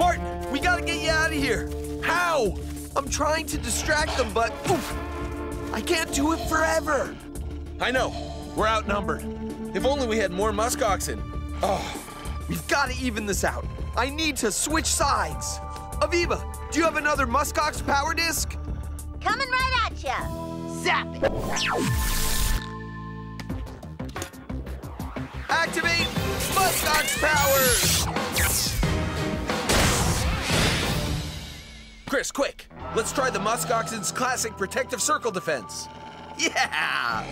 Martin, we gotta get you out of here. How? I'm trying to distract them, but oof, I can't do it forever. I know. We're outnumbered. If only we had more muskoxen. Oh, we've got to even this out. I need to switch sides. Aviva, do you have another muskox power disc? Coming right at ya. Zap it. Activate muskox power! Chris, quick! Let's try the muskoxen's classic protective circle defense. Yeah!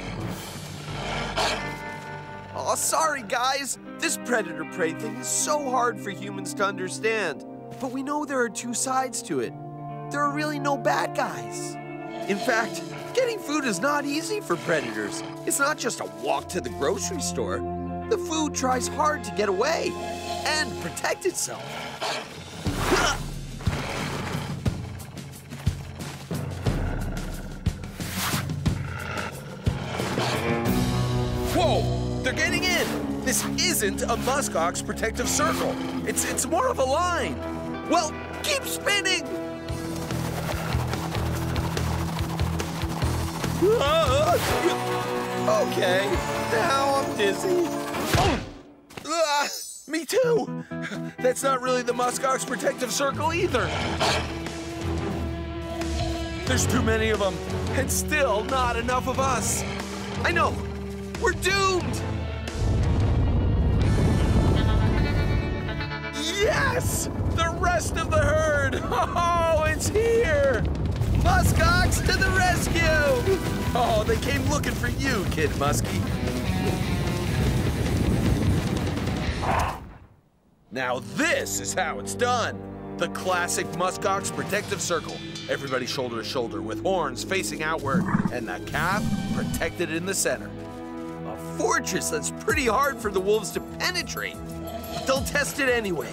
Oh, sorry, guys. This predator-prey thing is so hard for humans to understand. But we know there are two sides to it. There are really no bad guys. In fact, getting food is not easy for predators. It's not just a walk to the grocery store. The food tries hard to get away and protect itself. Whoa! They're getting in! This isn't a muskox protective circle. It's it's more of a line. Well, keep spinning! Okay, now I'm dizzy. Oh! Ah, me too! That's not really the muskox protective circle either. There's too many of them, and still not enough of us. I know, we're doomed! Yes! The rest of the herd! Oh, it's here! Muskox to the rescue! Oh, they came looking for you, Kid Muskie. Now this is how it's done. The classic muskox protective circle. Everybody shoulder to shoulder with horns facing outward and the calf protected in the center. Fortress that's pretty hard for the wolves to penetrate. They'll test it anyway.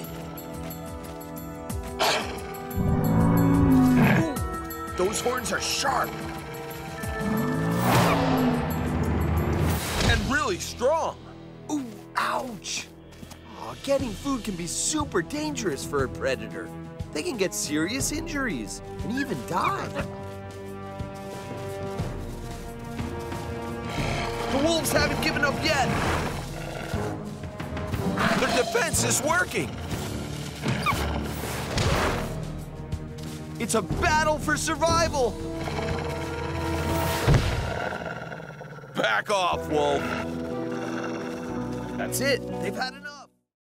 Ooh, those horns are sharp. And really strong. Ooh, ouch. Aw, getting food can be super dangerous for a predator. They can get serious injuries and even die. Haven't given up yet. Their defense is working. It's a battle for survival. Back off, wolf. That's it. They've had enough.